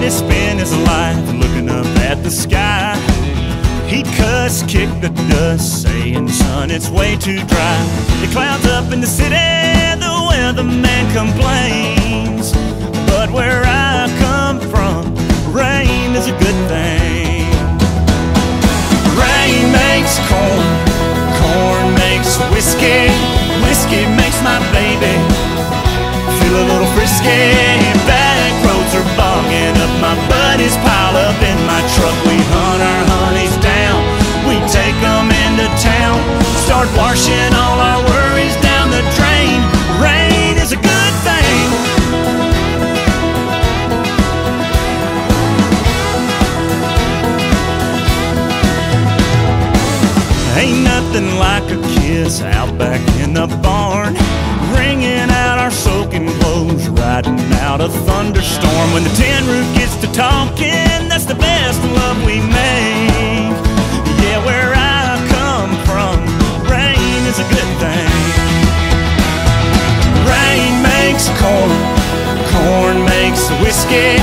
tried to spend his life looking up at the sky. He'd cuss, kick the dust, saying, son, it's way too dry. The clouds up in the city, the weatherman complains. But where I come from, rain is a good thing. Rain makes corn, corn makes whiskey, whiskey makes my baby feel a little frisky. Start washing all our worries down the drain. Rain is a good thing. Ain't nothing like a kiss out back in the barn. Wringing out our soaking clothes, riding out a thunderstorm. When the tin roof gets to talking, that's the corn, corn makes whiskey,